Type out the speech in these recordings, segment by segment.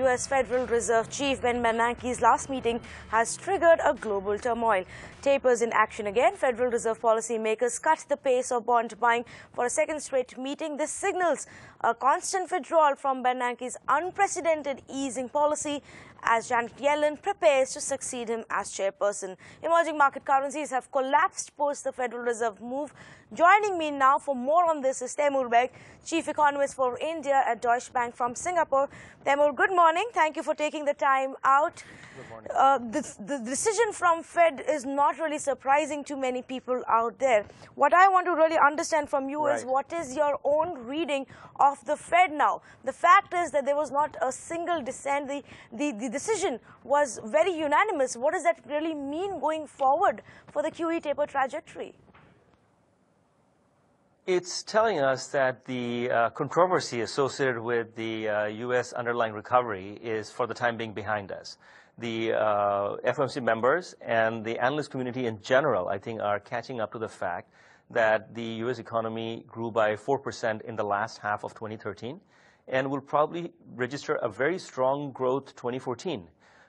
U.S. Federal Reserve Chief Ben Bernanke's last meeting has triggered a global turmoil. Tapers in action again. Federal Reserve policymakers cut the pace of bond buying for a second straight meeting. This signals a constant withdrawal from Bernanke's unprecedented easing policy as Janet Yellen prepares to succeed him as chairperson. Emerging market currencies have collapsed post the Federal Reserve move. Joining me now for more on this is Taimur Baig, Chief Economist for India at Deutsche Bank from Singapore. Taimur, good morning. Thank you for taking the time out. Good morning. Uh, the, the decision from Fed is not really surprising to many people out there. What I want to really understand from you is what is your own reading of the Fed now? The fact is that there was not a single dissent. The, the, the decision was very unanimous. What does that really mean going forward for the QE taper trajectory? It's telling us that the uh, controversy associated with the uh, U.S. underlying recovery is, for the time being, behind us. The uh, FOMC members and the analyst community in general, I think, are catching up to the fact that the U.S. economy grew by 4% in the last half of 2013 and will probably register a very strong growth 2014.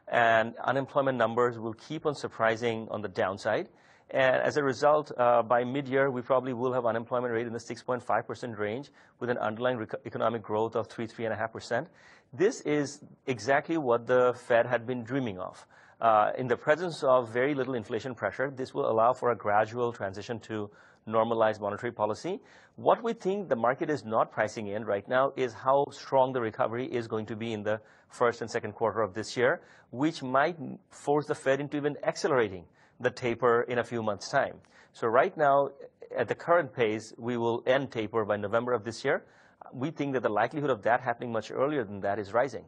And unemployment numbers will keep on surprising on the downside. And as a result, uh, by mid-year, we probably will have unemployment rate in the 6.5% range with an underlying economic growth of 3, 3.5%. This is exactly what the Fed had been dreaming of. Uh, in the presence of very little inflation pressure, this will allow for a gradual transition to normalized monetary policy. What we think the market is not pricing in right now is how strong the recovery is going to be in the first and second quarter of this year, which might force the Fed into even accelerating the taper in a few months' time. So right now, at the current pace, we will end taper by November of this year. We think that the likelihood of that happening much earlier than that is rising.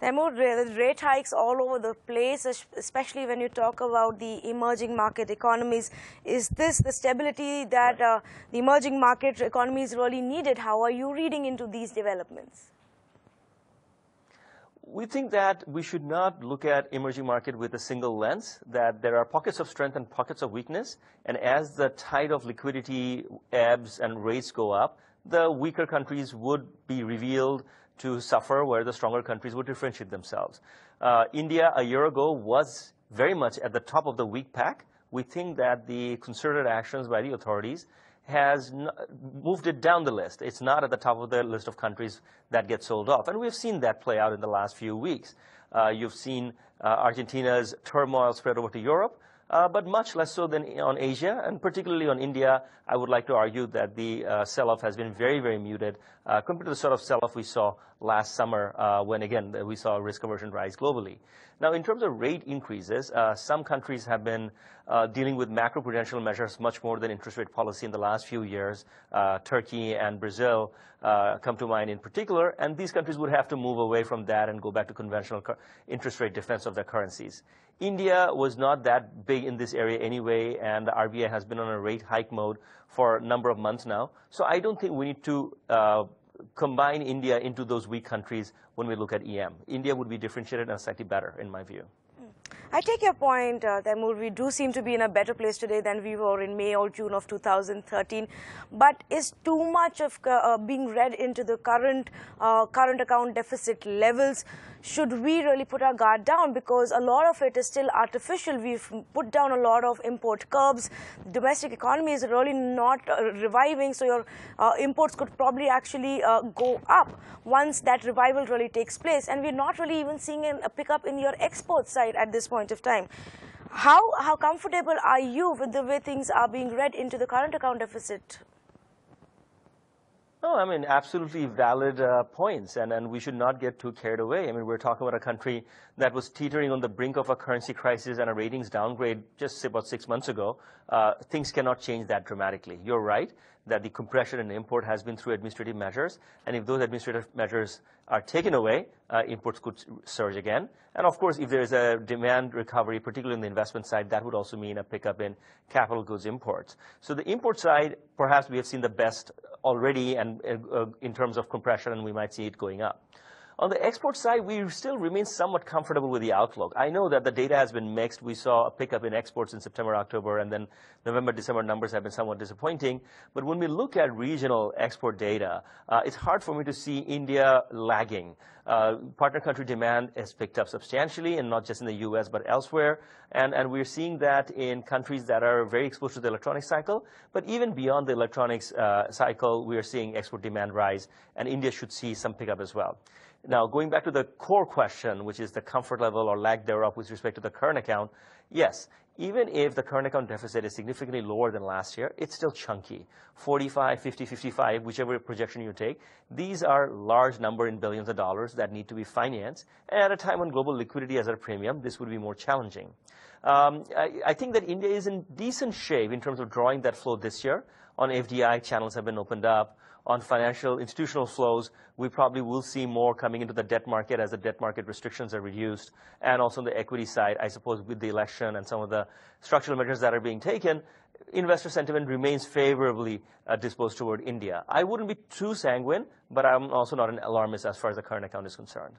Taimur, ra- rate hikes all over the place, especially when you talk about the emerging market economies. Is this the stability that uh, the emerging market economies really needed? How are you reading into these developments? We think that we should not look at emerging market with a single lens, that there are pockets of strength and pockets of weakness. And as the tide of liquidity ebbs and rates go up, the weaker countries would be revealed to suffer where the stronger countries would differentiate themselves. Uh, India a year ago was very much at the top of the weak pack. We think that the concerted actions by the authorities has moved it down the list. It's not at the top of the list of countries that get sold off. And we've seen that play out in the last few weeks. Uh, you've seen uh, Argentina's turmoil spread over to Europe, uh, but much less so than on Asia, and particularly on India. I would like to argue that the uh, sell-off has been very, very muted uh, compared to the sort of sell-off we saw last summer uh, when, again, we saw risk aversion rise globally. Now, in terms of rate increases, uh, some countries have been uh, dealing with macroprudential measures much more than interest rate policy in the last few years. Uh, Turkey and Brazil uh, come to mind in particular, and these countries would have to move away from that and go back to conventional interest rate defense of their currencies. India was not that big in this area anyway, and the RBI has been on a rate hike mode for a number of months now. So I don't think we need to uh, combine India into those weak countries when we look at EM. India would be differentiated and slightly better, in my view. I take your point, uh. We do seem to be in a better place today than we were in May or June of 2013. But is too much of uh, being read into the current uh, current account deficit levels? Should we really put our guard down? Because a lot of it is still artificial. We've put down a lot of import curbs. The domestic economy is really not uh, reviving, so your uh, imports could probably actually uh, go up once that revival really takes place. And we're not really even seeing an, a pickup in your export side at this point of time. How, how comfortable are you with the way things are being read into the current account deficit? No, I mean, absolutely valid uh, points, and, and we should not get too carried away. I mean, we're talking about a country that was teetering on the brink of a currency crisis and a ratings downgrade just about six months ago. Uh, things cannot change that dramatically. You're right that the compression in import has been through administrative measures, and if those administrative measures are taken away, uh, imports could surge again. And of course, if there is a demand recovery, particularly in the investment side, that would also mean a pickup in capital goods imports. So the import side, perhaps we have seen the best already and uh, in terms of compression, and we might see it going up. On the export side, we still remain somewhat comfortable with the outlook. I know that the data has been mixed. We saw a pickup in exports in September, October, and then November, December numbers have been somewhat disappointing. But when we look at regional export data, uh, it's hard for me to see India lagging. Uh, partner country demand has picked up substantially, and not just in the U.S., but elsewhere. And, and we're seeing that in countries that are very exposed to the electronics cycle. But even beyond the electronics uh, cycle, we are seeing export demand rise, and India should see some pickup as well. Now, going back to the core question, which is the comfort level or lack thereof with respect to the current account, yes, even if the current account deficit is significantly lower than last year, it's still chunky. 45, 50, 55, whichever projection you take. These are large number in billions of dollars that need to be financed. And at a time when global liquidity is at a premium, this would be more challenging. Um, I, I think that India is in decent shape in terms of drawing that flow this year. On FDI, channels have been opened up on financial institutional flows, we probably will see more coming into the debt market as the debt market restrictions are reduced. And also on the equity side, I suppose with the election and some of the structural measures that are being taken, investor sentiment remains favorably uh, disposed toward India. I wouldn't be too sanguine, but I'm also not an alarmist as far as the current account is concerned.